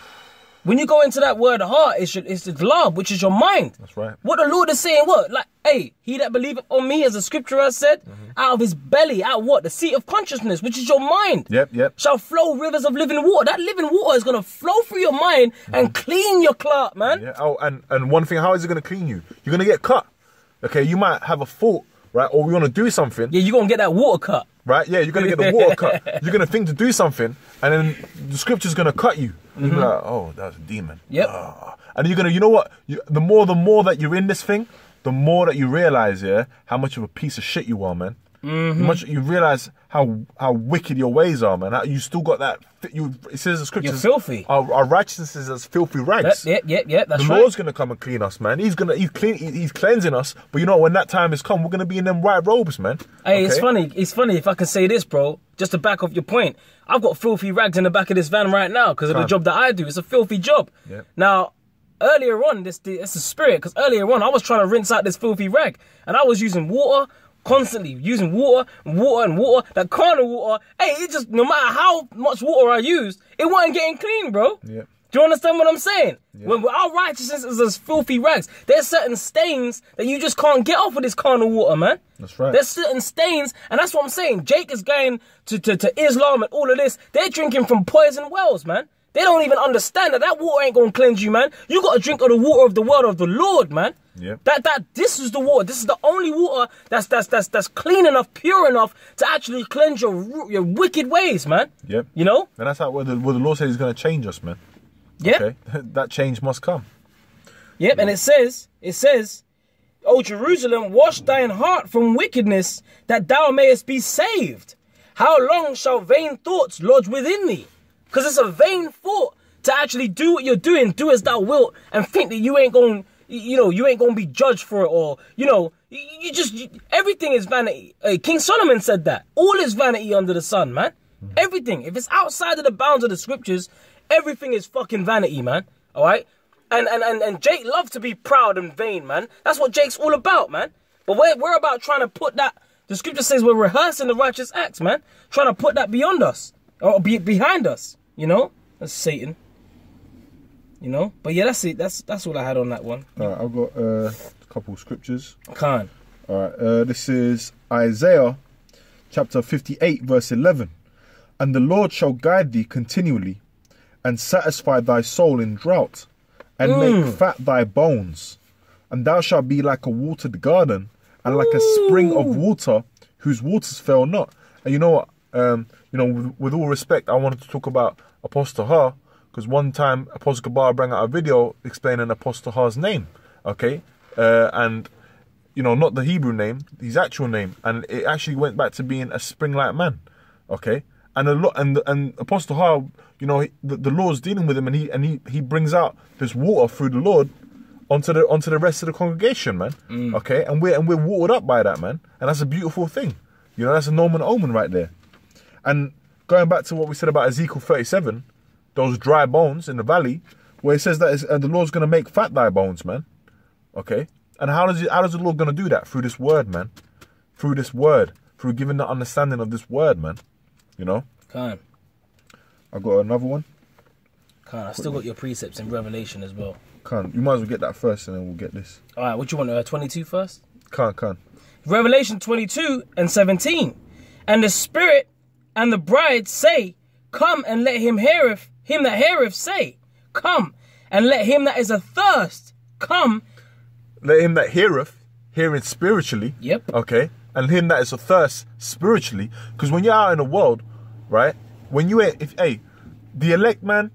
When you go into that word heart, it's, your, it's the love, which is your mind. That's right. What the Lord is saying, what? Like, hey, he that believeth on me, as the scripture has said, Mm-hmm. out of his belly, out of what? The seat of consciousness, which is your mind. Yep. Yep. Shall flow rivers of living water. That living water is going to flow through your mind and clean your clot, man. Mm-hmm. Yeah. Oh, and and one thing, how is it gonna clean you? You're gonna get cut. Okay. You might have a fault, right? Or you want to do something. Yeah, you're going to get that water cut. Right? Yeah, you're gonna get the water cut. You're gonna think to do something, and then the scripture's gonna cut you. You're like, oh, that's a demon. Mm-hmm. Yep. Ah. And you're gonna, you know what? You, the more, the more that you're in this thing, the more that you realize, yeah, how much of a piece of shit you are, man. Mm-hmm. You, much, you realize how how wicked your ways are, man. How you still got that. You it says the scriptures. You're filthy. Our, our righteousness is as filthy rags. Yep, yep, yep, yep. That's The right. Lord's gonna come and clean us, man. He's gonna he's clean he- he's cleansing us. But you know when that time has come, we're gonna be in them white robes, man. Hey, it's funny. It's funny if I can say this, bro. Just to back off your point, I've got filthy rags in the back of this van right now because of the job that I do. It's a filthy job. Yeah. Now, earlier on, this it's a spirit because earlier on I was trying to rinse out this filthy rag and I was using water constantly, using water, and water, and water. That carnal water. Hey, it just no matter how much water I used, it wasn't getting clean, bro. Yeah. Do you understand what I'm saying? When our righteousness is as filthy rags, there's certain stains that you just can't get off of this carnal water, man. That's right. There's certain stains, and that's what I'm saying. Jake is going to, to, to Islam and all of this. They're drinking from poison wells, man. They don't even understand that that water ain't gonna cleanse you, man. You gotta drink of the water of the word of the Lord, man. Yep. That that this is the water. This is the only water that's that's that's that's clean enough, pure enough to actually cleanse your your wicked ways, man. Yep. You know? And that's how what the, what the Lord says He's going to change us, man. Yep. Okay, that change must come. Yep, and it says, it says, O Jerusalem, wash thine heart from wickedness, that thou mayest be saved. How long shall vain thoughts lodge within thee? Because it's a vain thought to actually do what you're doing, do as thou wilt, and think that you ain't going, you know, you ain't going to be judged for it, or you know, you, just everything is vanity. Uh, King Solomon said that all is vanity under the sun, man. Everything. If it's outside of the bounds of the scriptures, everything is fucking vanity, man. All right. And and and, and Jake loves to be proud and vain, man. That's what Jake's all about, man. But we're we're about trying to put that. The scripture says we're rehearsing the righteous acts, man. Trying to put that beyond us or be behind us. You know, that's Satan. You know, but yeah, that's it. That's that's all I had on that one. All right, I've got uh, a couple scriptures. Khan. All right, uh, this is Isaiah chapter 58, verse 11. And the Lord shall guide thee continually, and satisfy thy soul in drought, and make fat thy bones. And thou shalt be like a watered garden, and like a spring of water whose waters fail not. And you know what? Um, you know, with, with all respect, I wanted to talk about Apostle Har, because one time Apostle Kabar brought out a video explaining Apostle Har's name. Okay, uh, and you know, not the Hebrew name, his actual name, and it actually went back to being a spring-like man. Okay, and a lot, and and Apostle Har, you know, he, the, the Lord's dealing with him, and he and he he brings out this water through the Lord onto the onto the rest of the congregation, man. Okay, and we're and we're watered up by that, man, and that's a beautiful thing. You know, that's a Norman omen right there. And going back to what we said about Ezekiel 37, those dry bones in the valley, where it says that uh, the Lord's going to make fat thy bones, man. Okay, and how does it, how does the Lord going to do that through this word, man? Through this word, through giving the understanding of this word, man. You know, Khan. I got another one. Khan. I still got your precepts in Revelation as well. Can't you might as well get that first, and then we'll get this. All right, what you want? Uh, 22 first? Can't, can't. Revelation 22 and 17. And the Spirit and the bride say, Come and let him heareth, him that heareth say, Come, and let him that is athirst come. Let him that heareth, hearing spiritually. Yep. Okay. And him that is athirst spiritually. Because when you're out in the world, right? When you ain't- if hey, the elect man,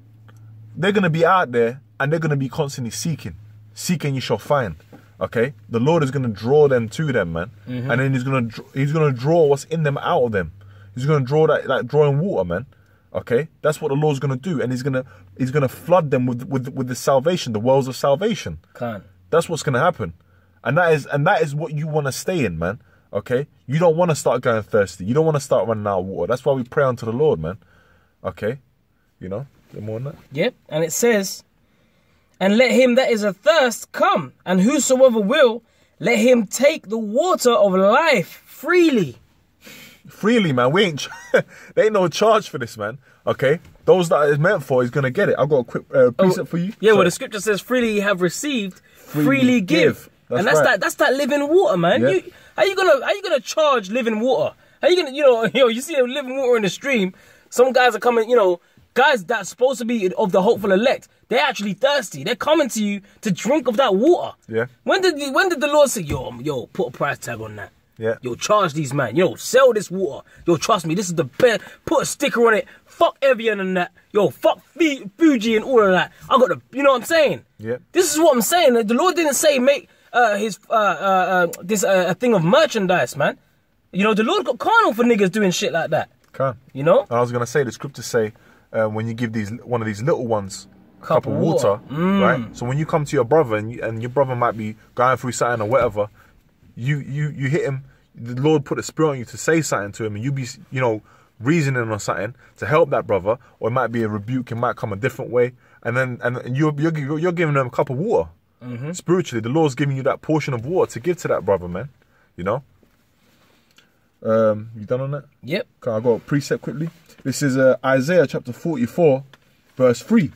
they're gonna be out there and they're gonna be constantly seeking. Seeking you shall find. Okay? The Lord is gonna draw them to them, man. Mm-hmm. And then he's gonna he's gonna draw what's in them out of them. He's gonna draw that like drawing water, man. Okay? That's what the Lord's gonna do. And he's gonna he's gonna flood them with with with the salvation, the wells of salvation. Khan. That's what's going to happen. and that is and that is what you want to stay in, man. Okay, you don't want to start going thirsty. You don't want to start running out of water. That's why we pray unto the Lord, man. Okay, you know, more on that. Yep. And it says, And let him that is athirst come, and whosoever will, let him take the water of life freely. Freely, man. We ain't there ain't no charge for this, man. Okay, those that it's meant for is gonna get it. I've got a quick uh, precept for you. Oh, Yeah, well, the scripture says, "Freely you have received, freely, Freely give,", give. That's and that's right. that. That's that living water, man. Yeah. You, how you gonna how you gonna charge living water? How you gonna you know you know you see living water in the stream? Some guys are coming, you know, guys that's supposed to be of the hopeful elect. They're actually thirsty. They're coming to you to drink of that water. Yeah. When did the, when did the Lord say, "Yo, yo, put a price tag on that"? Yeah. Yo, charge these man. Yo, sell this water. Yo, trust me, this is the best. Put a sticker on it. Fuck Evian and that. Yo, fuck Fiji and all of that. I got the. You know what I'm saying? Yeah. This is what I'm saying. The Lord didn't say make uh, his uh, uh, uh, this uh, a thing of merchandise, man. You know, the Lord got carnal for niggas doing shit like that. Can. You know? And I was gonna say the scriptures say uh, when you give these one of these little ones a Cup cup of of water, water. Mm. right? So when you come to your brother and you, and your brother might be going through something or whatever, you you you hit him. The Lord put a spirit on you to say something to him, and you be you know reasoning on something to help that brother, or it might be a rebuke. It might come a different way, and then and, you're, you're you're giving them a cup of water. Mm-hmm. Spiritually, the Lord's giving you that portion of water to give to that brother, man. You know. Um, you done on that? Yep. Okay, I got a precept quickly. This is uh, Isaiah chapter 44, verse 3.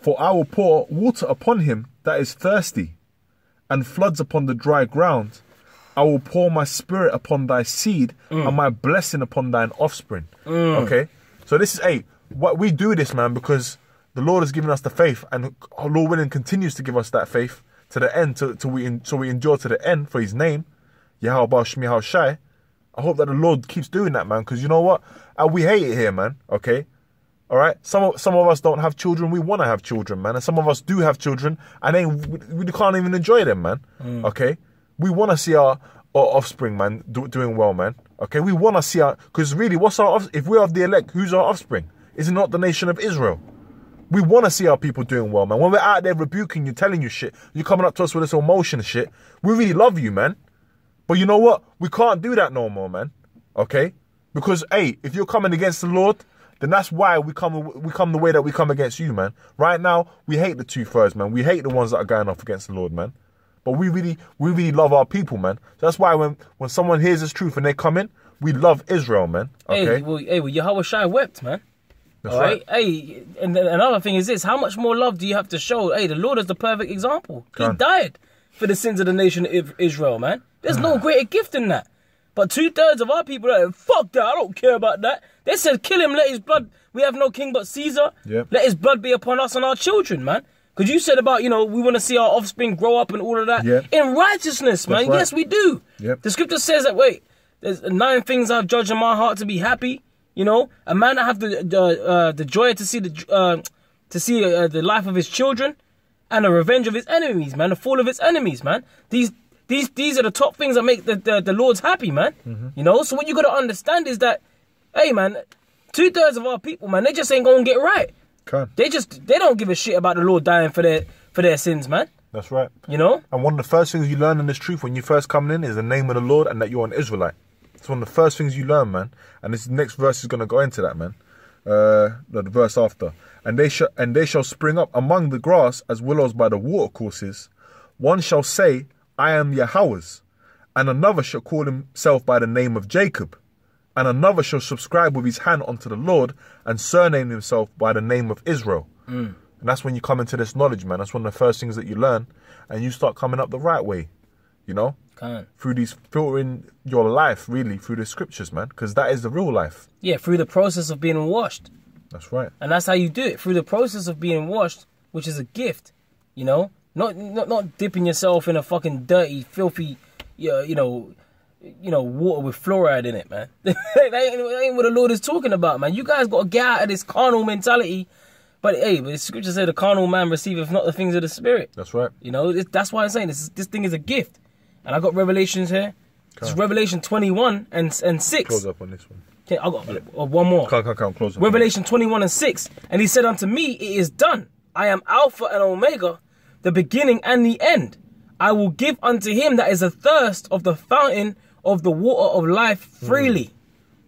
For I will pour water upon him that is thirsty, and floods upon the dry ground. I will pour my spirit upon thy seed and my blessing upon thine offspring. Okay? So this is hey, what we do this, man, because the Lord has given us the faith, and our Lord willing continues to give us that faith to the end, to, to we so we endure to the end for his name. Yahweh Shai. I hope that the Lord keeps doing that, man. Because you know what? Uh, we hate it here, man. Okay, all right. Some of some of us don't have children. We want to have children, man. And some of us do have children, and then we, we can't even enjoy them, man. Okay, we want to see our, our offspring, man, do, doing well, man. Okay, we want to see our because really, what's our if we're of the elect? Who's our offspring? Is it not the nation of Israel? We want to see our people doing well, man. When we're out there rebuking you, telling you shit, you're coming up to us with this emotion shit. We really love you, man. But you know what? We can't do that no more, man. Okay? Because hey, if you're coming against the Lord, then that's why we come we come the way that we come against you, man. Right now, we hate the two thirds, man. We hate the ones that are going off against the Lord, man. But we really we really love our people, man. So that's why when when someone hears this truth and they come in, we love Israel, man. Okay? Hey, well, hey, well, Yahweh Shai wept, man. that's All right. Hey, and another thing is this: how much more love do you have to show? Hey, the Lord is the perfect example. He died for the sins of the nation of Israel, man. There's no greater gift than that. But two thirds of our people are like, fuck that. I don't care about that. They said, kill him. Let his blood. We have no king but Caesar. Yep. Let his blood be upon us and our children, man. Because you said about, you know, we want to see our offspring grow up and all of that. Yeah. In righteousness, man. Right. Yes, we do. Yep. The scripture says that, wait, there's nine things I've judged in my heart to be happy. You know, a man that have the the, uh, the joy to see the uh, to see uh, the life of his children, and the revenge of his enemies, man, the fall of his enemies, man. These these these are the top things that make the the, the Lord's happy, man. You know, so what you got to understand is that, hey, man, two thirds of our people, man, they just ain't gonna get right. Can. They just they don't give a shit about the Lord dying for their for their sins, man. That's right. You know, And one of the first things you learn in this truth when you first come in is the name of the Lord and that you're an Israelite. It's one of the first things you learn, man. And this next verse is going to go into that, man. Uh, the the verse after, and they shall and they shall spring up among the grass as willows by the watercourses. One shall say, "I am Yahweh's," and another shall call himself by the name of Jacob, and another shall subscribe with his hand unto the Lord and surname himself by the name of Israel. Mm. And that's when you come into this knowledge, man. That's one of the first things that you learn, and you start coming up the right way, you know, through these filtering your life really through the scriptures, man, because that is the real life. yeah, through the process of being washed. That's right. And that's how you do it through the process of being washed, which is a gift. You know, not not not dipping yourself in a fucking dirty, filthy, you know, you know, water with fluoride in it, man. that, ain't, that ain't what the Lord is talking about, man. You guys got to get out of this carnal mentality. But hey, but the scripture said the carnal man receiveth not the things of the spirit. That's right. You know, this, that's why I'm saying this. This thing is a gift, and I got revelations here. It's Revelation 21 and and six. Close up on this one. Okay, I got uh, one more. Come, come, come, close up. Revelation 21 and 6. And he said unto me, It is done. I am Alpha and Omega, the beginning and the end. I will give unto him that is athirst of the fountain of the water of life freely.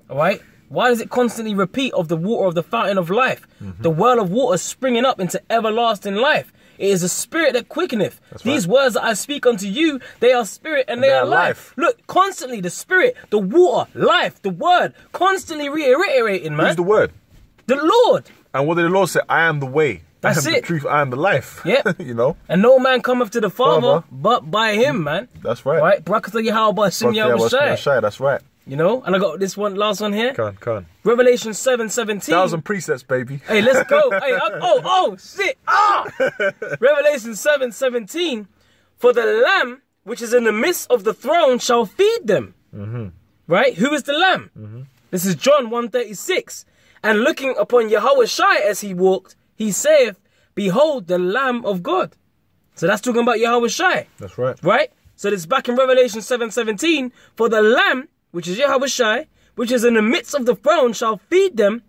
All right. Why does it constantly repeat of the water of the fountain of life? Mm-hmm. The well of water springing up into everlasting life. It is a spirit that quickeneth. These right. words that I speak unto you, they are spirit and, they, they are are life. life. Look, constantly the spirit, the water, life, the word, constantly reiterating, man. Who's the word? the Lord. And what did the Lord say? I am the way. That's it. the truth. I am the life. Yeah. you know? And no man cometh to the Father, Father. but by him, man. That's right. Right? Barakatah Yahweh Sim Yeah, what's Yahweh shy. That's right. You know? And I got this one, last one here. Come on, come on. Revelation 7 17. Thousand precepts, baby. Hey, let's go. hey, I, oh, oh, shit. Ah! Revelation 7 17. For the Lamb which is in the midst of the throne shall feed them. Right? Who is the Lamb? This is John 136. And looking upon Yahweh Shai as he walked, he saith, Behold the Lamb of God. So that's talking about Yahweh Shai. That's right. Right? So this back in Revelation 7:17, for the Lamb, which is Yahweh Shai, which is in the midst of the throne, shall feed them,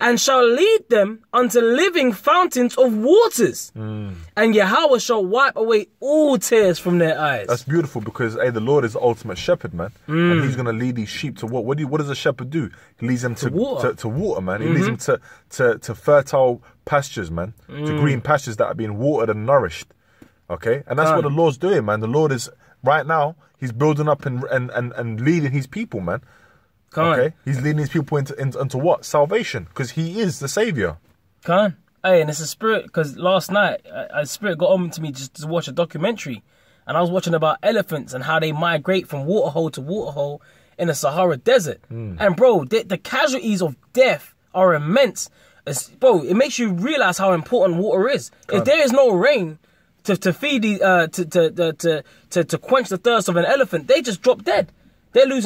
and shall lead them unto living fountains of waters. Mm. And Yahweh shall wipe away all tears from their eyes. That's beautiful because hey, the Lord is the ultimate shepherd, man, Mm. and He's gonna lead these sheep to what? What, do you, what does a shepherd do? He leads them to water. Mm-hmm. to, to water, man. He leads them to, to to fertile pastures, man, Mm. to green pastures that are being watered and nourished. Okay, and that's what the Lord's doing, man. The Lord is right now. He's building up and and and, and leading His people, man. Come on. Okay, He's leading His people into into, into what salvation because He is the Savior. Can. Hey, and it's a spirit because last night a, a spirit got on to me just to watch a documentary, and I was watching about elephants and how they migrate from waterhole to waterhole in the Sahara Desert. And bro, the, the casualties of death are immense. It's, bro, it makes you realize how important water is. If there is no rain to, to feed the uh, to, to, to to to to quench the thirst of an elephant, they just drop dead. They're losing.